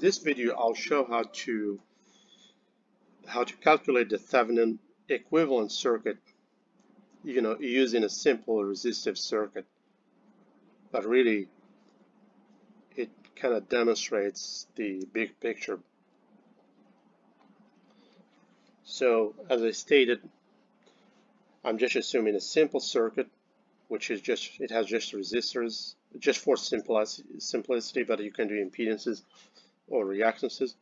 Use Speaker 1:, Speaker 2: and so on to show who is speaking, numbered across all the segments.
Speaker 1: this video, I'll show how to how to calculate the Thevenin equivalent circuit, you know, using a simple resistive circuit. But really, it kind of demonstrates the big picture. So, as I stated, I'm just assuming a simple circuit, which is just, it has just resistors, just for simplicity, but you can do impedances or reactances.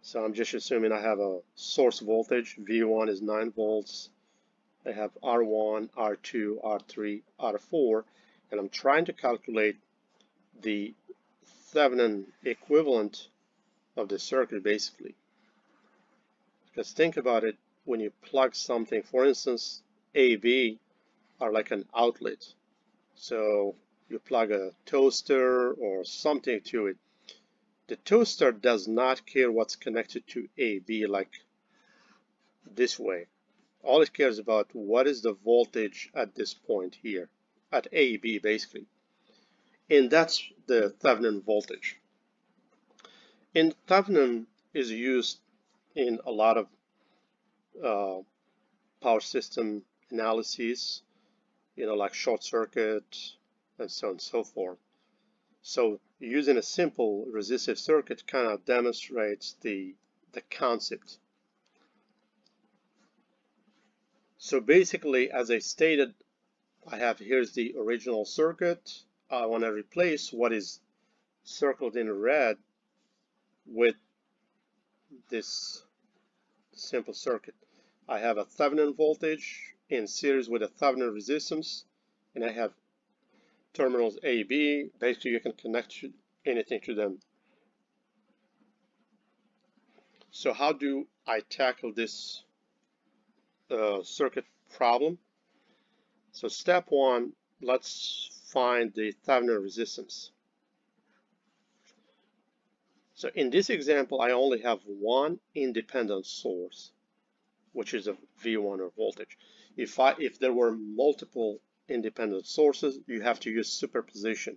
Speaker 1: So I'm just assuming I have a source voltage, V1 is 9 volts, I have R1, R2, R3, R4, and I'm trying to calculate the Thevenin equivalent of the circuit basically. Because think about it, when you plug something, for instance, AB are like an outlet. So you plug a toaster or something to it. The toaster does not care what's connected to AB like this way. All it cares about what is the voltage at this point here, at AB basically. And that's the Thevenin voltage. And Thevenin is used in a lot of uh, power system analyses, you know, like short circuit and so on and so forth. So using a simple resistive circuit kind of demonstrates the, the concept. So basically, as I stated, I have here's the original circuit. I want to replace what is circled in red with this simple circuit. I have a Thevenin voltage in series with a Thevenin resistance, and I have terminals A, B. Basically, you can connect anything to them. So how do I tackle this uh, circuit problem? So step one, let's find the Thevenin resistance. So in this example, I only have one independent source, which is a V1 or voltage. If I if there were multiple independent sources, you have to use superposition.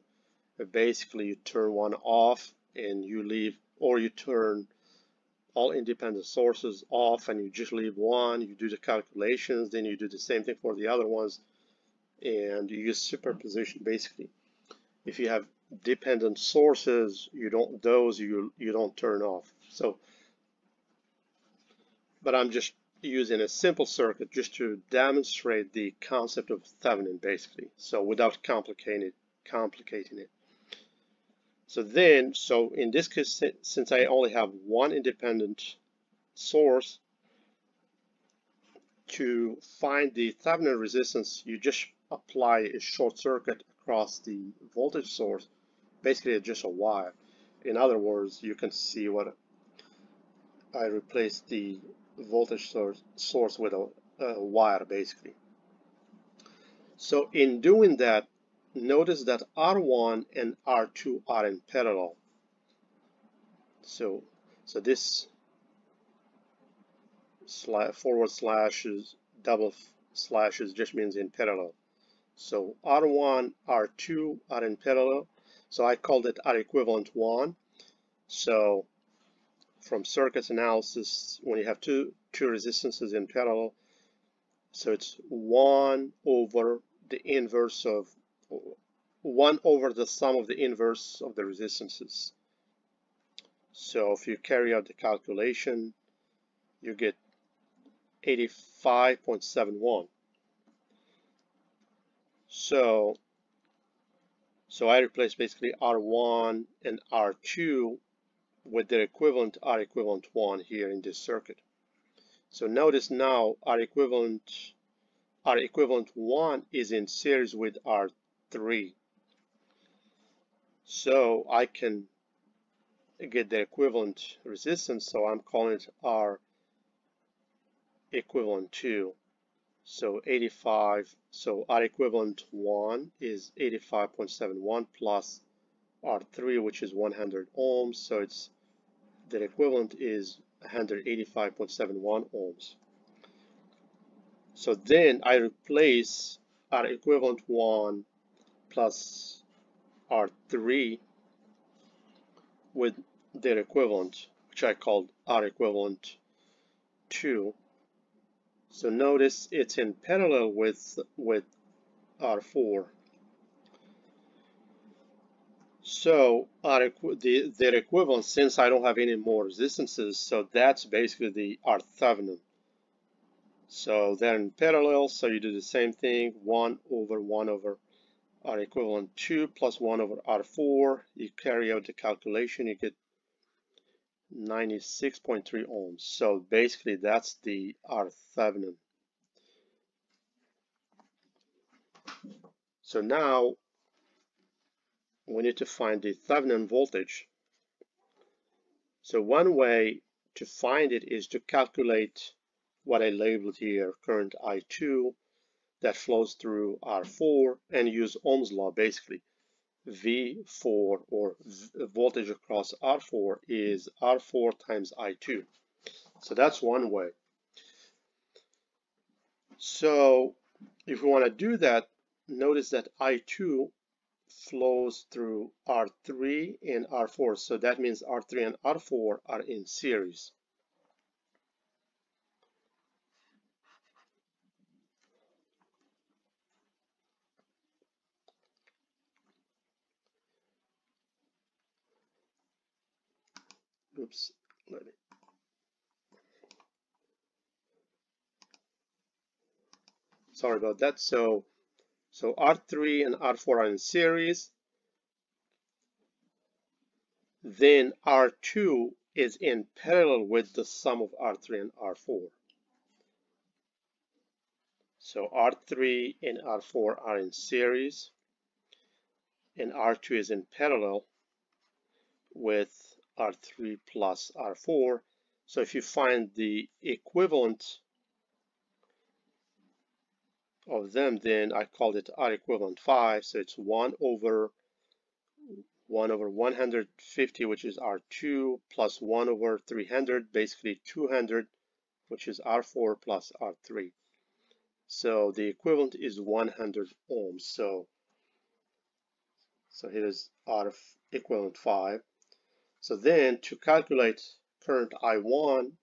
Speaker 1: Uh, basically, you turn one off and you leave, or you turn all independent sources off and you just leave one, you do the calculations, then you do the same thing for the other ones, and you use superposition basically. If you have dependent sources, you don't those you you don't turn off. So, but I'm just using a simple circuit just to demonstrate the concept of Thevenin basically. So without complicating it, complicating it. So then, so in this case, since I only have one independent source, to find the Thevenin resistance, you just apply a short circuit across the voltage source, basically just a wire. In other words, you can see what I replaced the voltage source, source with a, a wire basically. So in doing that, notice that R1 and R2 are in parallel. So, so this slash, forward slashes, double slashes just means in parallel. So R1, R2 are in parallel. So I called it R equivalent 1. So from circuit analysis when you have two two resistances in parallel. So it's 1 over the inverse of 1 over the sum of the inverse of the resistances. So if you carry out the calculation you get 85.71 so so I replace basically R1 and R2 with their equivalent R equivalent 1 here in this circuit. So notice now R equivalent R equivalent 1 is in series with R3. So I can get the equivalent resistance, so I'm calling it R equivalent 2. So 85, so R equivalent 1 is 85.71 plus R3, which is 100 ohms. So it's the equivalent is 185.71 ohms. So then I replace R equivalent 1 plus R3 with their equivalent, which I called R equivalent 2. So notice it's in parallel with, with R4. So our, the, their equivalent, since I don't have any more resistances, so that's basically the Thevenin. So they're in parallel, so you do the same thing, 1 over 1 over R equivalent 2 plus 1 over R4. You carry out the calculation, you get 96.3 ohms. So basically that's the Thevenin. So now we need to find the Thevenin voltage. So one way to find it is to calculate what I labeled here, current I2 that flows through R4 and use Ohm's law basically. V4 or voltage across R4 is R4 times I2. So that's one way. So if we want to do that, notice that I2 flows through R3 and R4. So that means R3 and R4 are in series. Oops, let. Sorry about that. So so R3 and R4 are in series. Then R2 is in parallel with the sum of R3 and R4. So R3 and R4 are in series and R2 is in parallel with R3 plus R4. So if you find the equivalent of them, then I called it R equivalent 5. So it's 1 over 1 over 150, which is R2, plus 1 over 300, basically 200, which is R4 plus R3. So the equivalent is 100 ohms. So, so here is R equivalent 5. So then to calculate current I1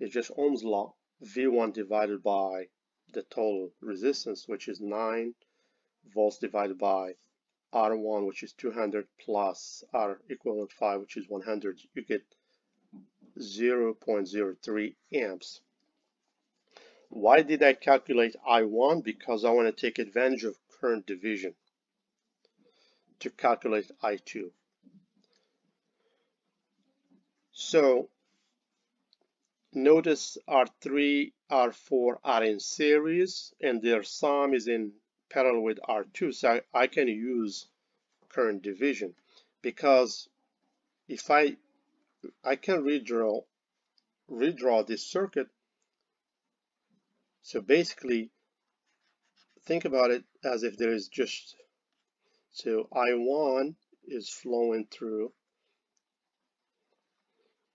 Speaker 1: is just Ohm's law, V1 divided by the total resistance, which is 9 volts divided by R1, which is 200 plus R equivalent 5, which is 100, you get 0.03 amps. Why did I calculate I1? Because I want to take advantage of current division to calculate I2. So notice R3, R4 are in series and their sum is in parallel with R2. So I, can use current division because if I I can redraw redraw this circuit. So basically think about it as if there is just so I1 is flowing through.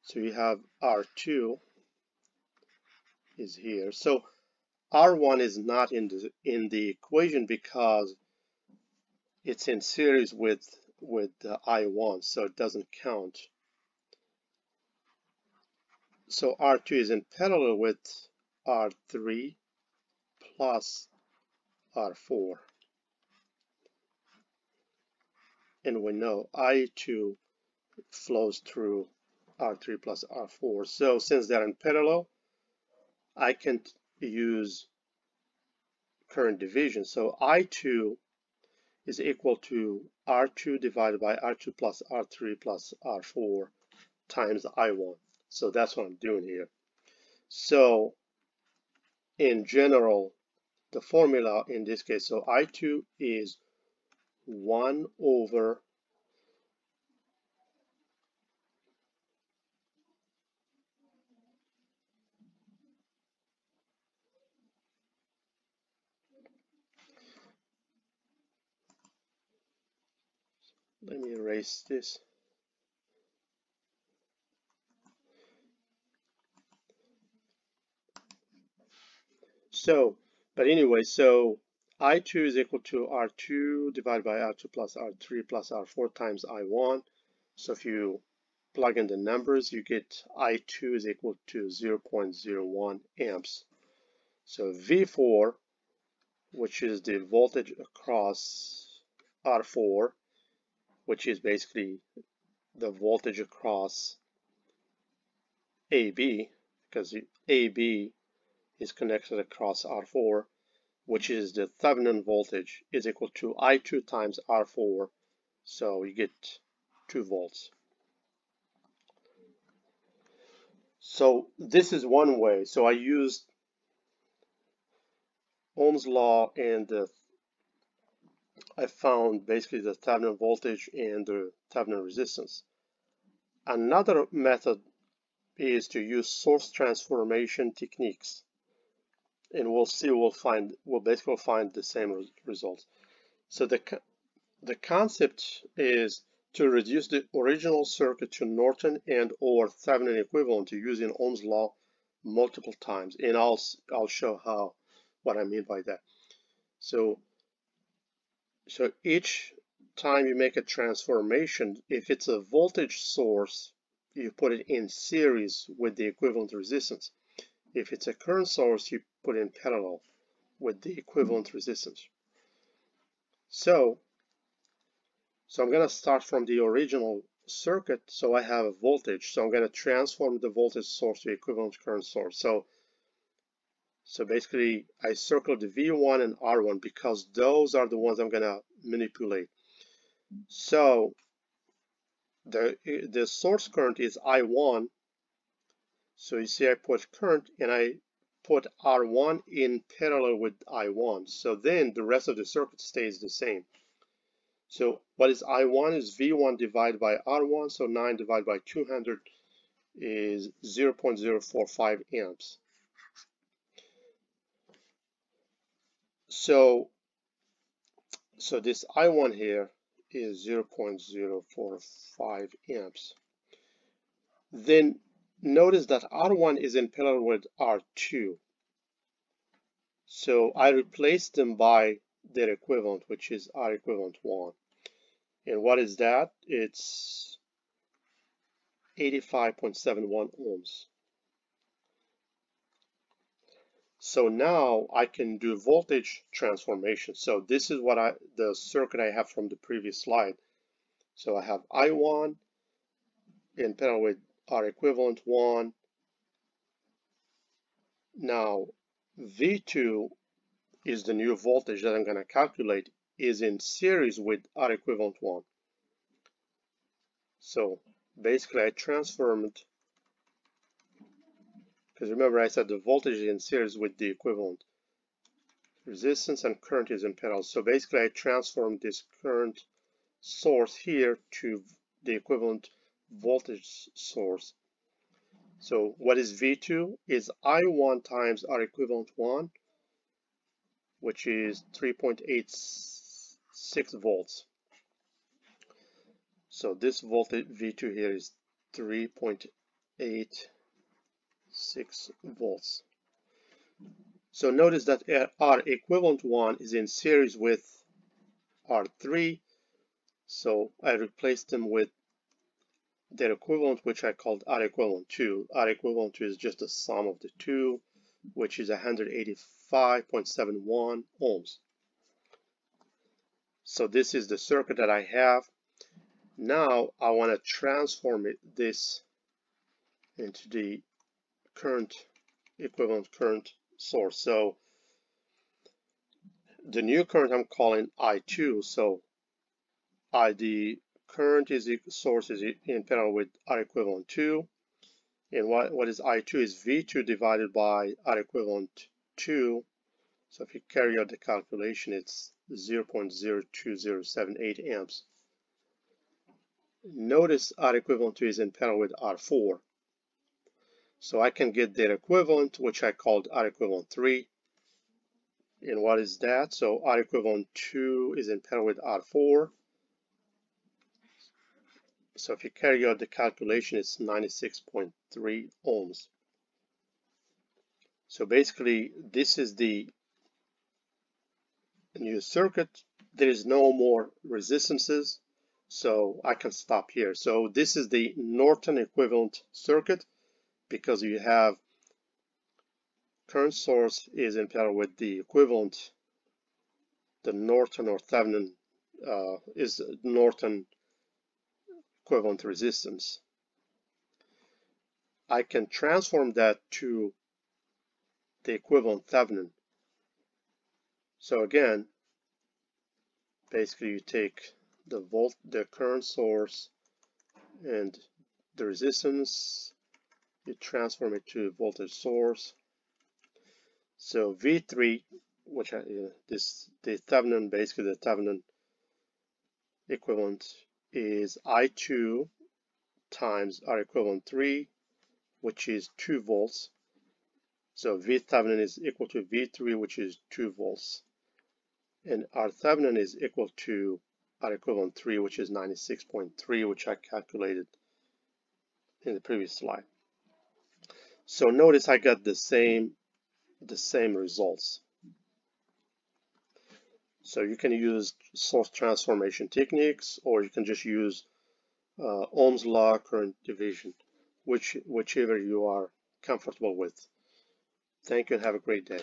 Speaker 1: So you have R2 is here. So R1 is not in the, in the equation because it's in series with, with I1, so it doesn't count. So R2 is in parallel with R3 plus R4. And we know I2 flows through R3 plus R4. So since they're in parallel, I can use current division. So I2 is equal to R2 divided by R2 plus R3 plus R4 times I1. So that's what I'm doing here. So in general, the formula in this case, so I2 is 1 over let me erase this so but anyway so i2 is equal to r2 divided by r2 plus r3 plus r4 times i1 so if you plug in the numbers, you get I2 is equal to 0.01 amps. So V4, which is the voltage across R4, which is basically the voltage across AB, because AB is connected across R4, which is the Thevenin voltage, is equal to I2 times R4, so you get 2 volts. So this is one way. So I used Ohm's law and the, I found basically the Thevenin voltage and the Thevenin resistance. Another method is to use source transformation techniques. And we'll see, we'll find, we'll basically find the same results. So the, the concept is to reduce the original circuit to Norton and or Thevenin equivalent to using Ohm's law multiple times. And I'll, I'll show how, what I mean by that. So, so each time you make a transformation, if it's a voltage source, you put it in series with the equivalent resistance. If it's a current source, you put in parallel with the equivalent resistance. So so I'm going to start from the original circuit. So I have a voltage. So I'm going to transform the voltage source to equivalent current source. So, so basically I circle the V1 and R1 because those are the ones I'm going to manipulate. So the, the source current is I1. So you see I put current and I put R1 in parallel with I1. So then the rest of the circuit stays the same. So what is I1 is V1 divided by R1, so 9 divided by 200 is 0 0.045 amps. So, so this I1 here is 0.045 amps. Then notice that R1 is in parallel with R2. So I replace them by their equivalent, which is R equivalent 1. And what is that? It's 85.71 ohms. So now I can do voltage transformation. So this is what I the circuit I have from the previous slide. So I have I1 in parallel with R equivalent 1. Now V2 is the new voltage that I'm going to calculate is in series with R equivalent 1. So basically I transformed, because remember I said the voltage is in series with the equivalent resistance and current is in parallel. So basically I transformed this current source here to the equivalent voltage source. So what is V2 is I1 times R equivalent 1, which is 3.86 volts. So this voltage V2 here is 3.86 volts. So notice that R equivalent one is in series with R3. So I replaced them with their equivalent, which I called R equivalent 2. R equivalent 2 is just the sum of the two, which is 185.71 ohms. So this is the circuit that I have. Now I want to transform it, this into the current equivalent current source. So the new current I'm calling I2. So I the current is the source is in parallel with R equivalent 2. And what, what is I2 is V2 divided by R equivalent 2. So if you carry out the calculation, it's 0.02078 amps. Notice R equivalent 2 is in parallel with R4. So I can get their equivalent, which I called R equivalent 3. And what is that? So R equivalent 2 is in parallel with R4. So if you carry out the calculation, it's 96.3 ohms. So basically, this is the new circuit, there is no more resistances. So I can stop here. So this is the Norton equivalent circuit because you have current source is in parallel with the equivalent, the Norton or Thevenin uh, is Norton equivalent resistance. I can transform that to the equivalent Thevenin. So again, basically you take the volt, the current source and the resistance, you transform it to voltage source. So V3, which uh, this the Thevenin, basically the Thevenin equivalent is I2 times R equivalent 3, which is 2 volts. So V Thevenin is equal to V3, which is 2 volts. And R Thevenin is equal to R equivalent 3, which is 96.3, which I calculated in the previous slide. So notice I got the same the same results. So you can use source transformation techniques, or you can just use uh, Ohm's law, current division, which whichever you are comfortable with. Thank you and have a great day.